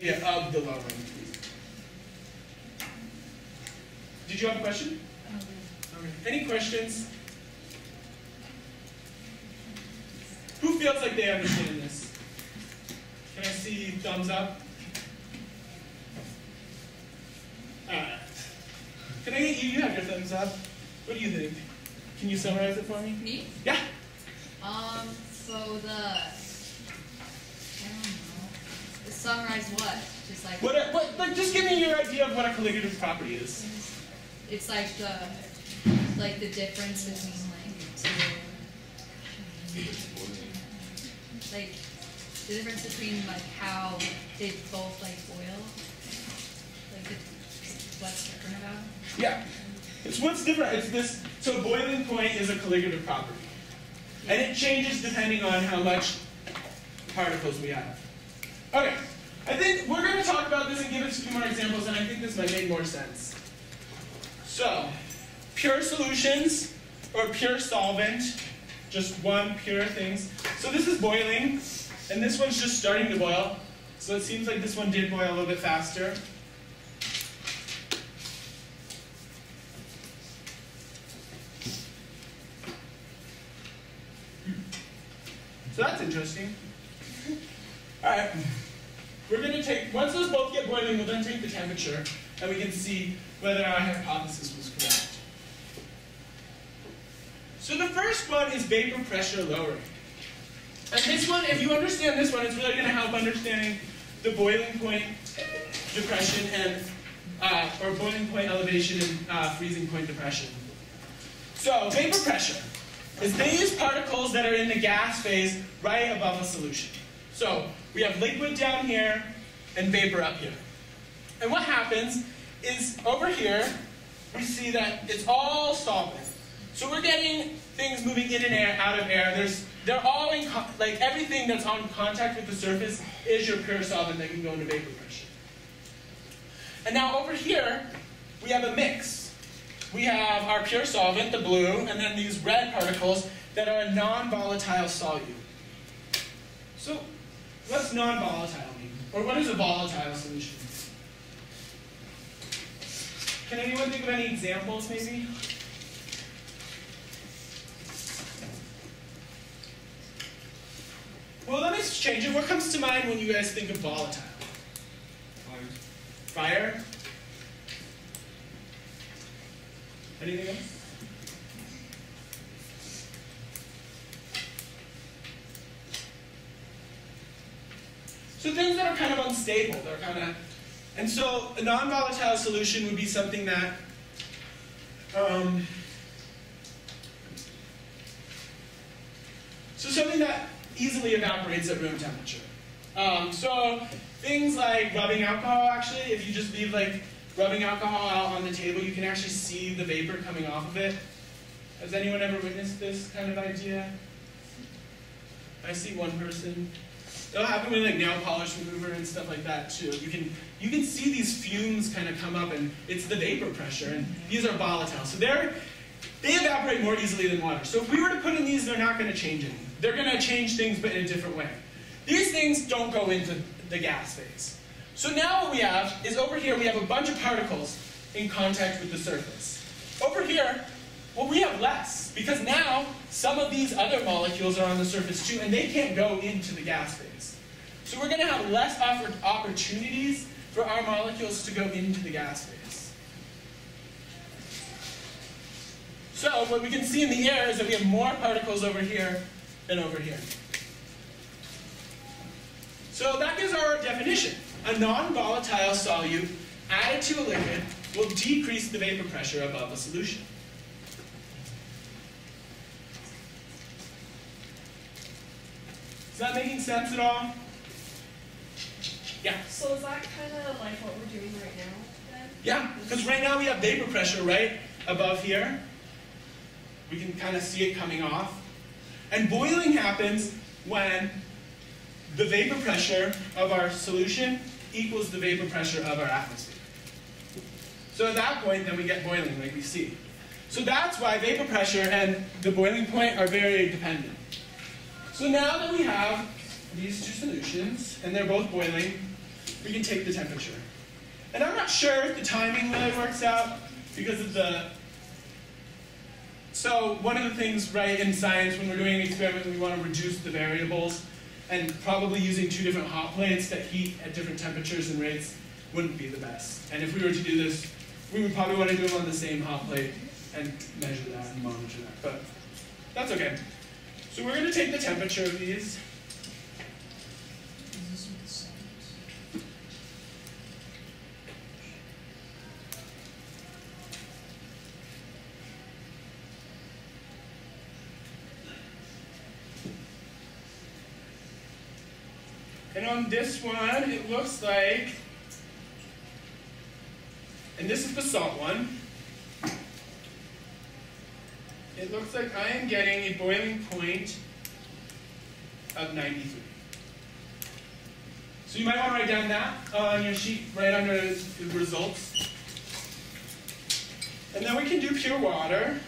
idea of the lowering. Did you have a question? Okay. Any questions? Who feels like they understand this? Can I see thumbs up? Alright. Can I get you? You have your thumbs up. What do you think? Can you summarize it for me? Me? Yeah. Um, so the, I don't know. The summarize what? Just like, What, are- what, like, just give me your idea of what a colligative property is. it's like the, like the difference between like two, like, the difference between like how they both like boil, like the, what's different about them. Yeah. It's what's different. It's this. So boiling point is a colligative property, and it changes depending on how much particles we have. Okay. I think we're going to talk about this and give us a few more examples, and I think this might make more sense. So, pure solutions or pure solvent, just one pure things. So this is boiling, and this one's just starting to boil. So it seems like this one did boil a little bit faster. So that's interesting. All right. We're going to take, once those both get boiling, we'll then take the temperature, and we can see whether our hypothesis was correct. So the first one is vapor pressure lowering. And this one, if you understand this one, it's really going to help understanding the boiling point depression and, uh, or boiling point elevation and uh, freezing point depression. So vapor pressure is these particles that are in the gas phase right above a solution. So we have liquid down here and vapor up here. And what happens is over here, we see that it's all solvent. So we're getting things moving in and air, out of air. There's, they're all in, like everything that's on contact with the surface is your pure solvent that can go into vapor pressure. And now over here, we have a mix. We have our pure solvent, the blue, and then these red particles that are a non-volatile solute. So, what's non-volatile mean? Or what is a volatile solution? Can anyone think of any examples, maybe? Well, let me change it. What comes to mind when you guys think of volatile? Fire? Anything else? So things that are kind of unstable, they're kind of, and so a non-volatile solution would be something that, um, so something that easily evaporates at room temperature. Um, so things like rubbing alcohol, actually, if you just leave like rubbing alcohol out on the table, you can actually see the vapor coming off of it. Has anyone ever witnessed this kind of idea? I see one person. It'll happen with like nail polish remover and stuff like that too. You can you can see these fumes kind of come up, and it's the vapor pressure, and these are volatile. So they're they evaporate more easily than water. So if we were to put in these, they're not going to change anything. They're going to change things, but in a different way. These things don't go into the gas phase. So now what we have is over here we have a bunch of particles in contact with the surface. Over here, well, we have less because now some of these other molecules are on the surface too, and they can't go into the gas phase. So we're going to have less oppor- opportunities for our molecules to go into the gas phase. So what we can see in the air is that we have more particles over here than over here. So that gives our definition. A non-volatile solute added to a liquid will decrease the vapor pressure above a solution. Is that making sense at all? Yeah. So is that kind of like what we're doing right now then? Yeah, because right now we have vapor pressure right above here. We can kind of see it coming off. And boiling happens when the vapor pressure of our solution equals the vapor pressure of our atmosphere. So at that point, then we get boiling like we see. So that's why vapor pressure and the boiling point are very dependent. So now that we have these two solutions, and they're both boiling, we can take the temperature. And I'm not sure if the timing really works out because of the. So one of the things, right, in science, when we're doing an experiment, we want to reduce the variables, and probably using two different hot plates that heat at different temperatures and rates wouldn't be the best. And if we were to do this, we would probably want to do them on the same hot plate and measure that and monitor that. But that's okay. So we're going to take the temperature of these. And on this one, it looks like, and this is the salt one. It looks like I am getting a boiling point of 93. So you might want to write down that uh, on your sheet right under the results. And then we can do pure water.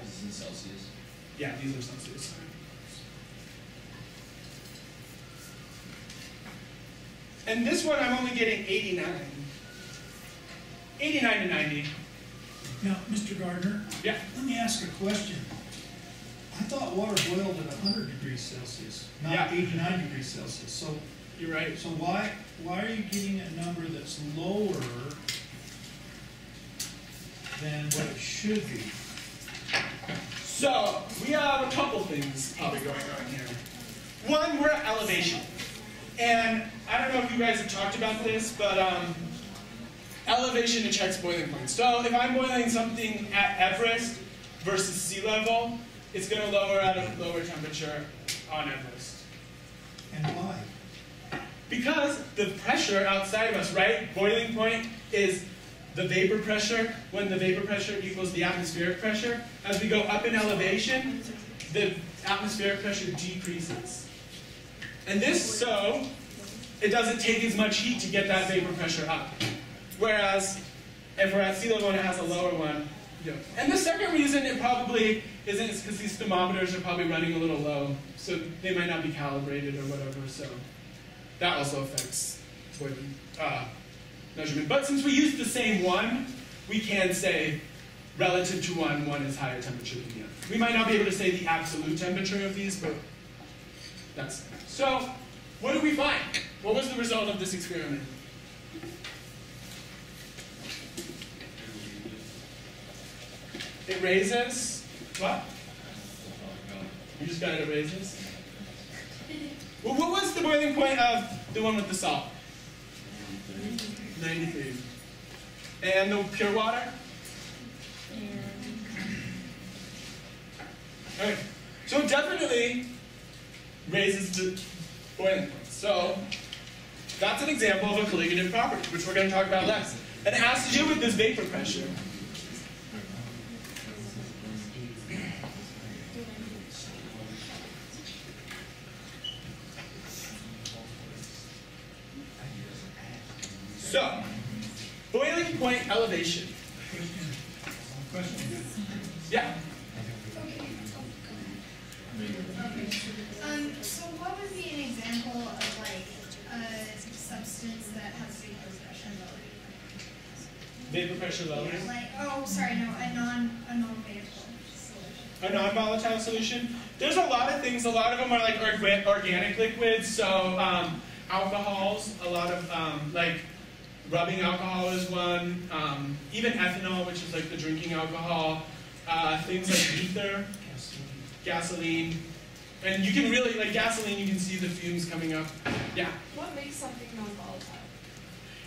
This is in Celsius. Yeah, these are Celsius. And this one I'm only getting 89. 89 to 90. Now, Mr. Gardner, Yeah. let me ask a question. I thought water boiled at hundred degrees Celsius, Yeah. not eighty-nine degrees Celsius. So, You're right. so why, why are you getting a number that's lower than what it should be? So we have a couple things probably going on here. One, we're at elevation. And I don't know if you guys have talked about this, but um, elevation checks boiling point. So if I'm boiling something at Everest versus sea level, it's going to lower at a lower temperature on Everest. And why? Because the pressure outside of us, right? Boiling point is the vapor pressure. When the vapor pressure equals the atmospheric pressure, as we go up in elevation, the atmospheric pressure decreases. And this so it doesn't take as much heat to get that vapor pressure up. Whereas if we're at sea level and it has a lower one, yeah. And the second reason it probably isn't is because these thermometers are probably running a little low, so they might not be calibrated or whatever. So that also affects boiling uh, measurement. But since we use the same one, we can say relative to one, one is higher temperature than the other. We might not be able to say the absolute temperature of these, but that's so. What do we find? What was the result of this experiment? It raises what? You just got it. Raises. Well, what was the boiling point of the one with the salt? 93. And the pure water? Okay. So it definitely raises the boiling point. So that's an example of a colligative property, which we're going to talk about next. And it has to do with this vapor pressure. So, boiling point elevation. Lowered? Vapor pressure lowers. Like, oh, sorry, no, a non, a non-vapor solution. A non-volatile solution. There's a lot of things. A lot of them are like orga- organic liquids. So um, alcohols. A lot of um, like rubbing alcohol is one. Um, even ethanol, which is like the drinking alcohol. Uh, things like ether, gasoline, and you can really like gasoline. You can see the fumes coming up. Yeah. What makes something non-volatile?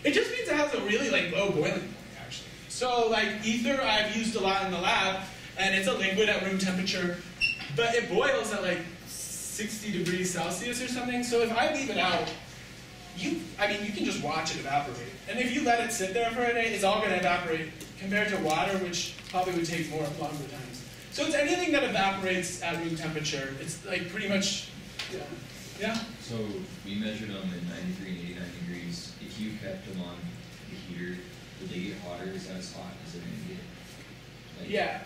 It just means it has a really like low boiling point, actually. So like ether, I've used a lot in the lab, and it's a liquid at room temperature, but it boils at like 60 degrees Celsius or something. So if I leave it out, you, I mean, you can just watch it evaporate. And if you let it sit there for a day, it's all going to evaporate compared to water, which probably would take more longer times. So it's anything that evaporates at room temperature. It's like pretty much, yeah, yeah. So we measured them at ninety-three and eighty-nine degrees. If you kept them on the heater, did they get water? Is that a spot? Is it can get? Like, yeah.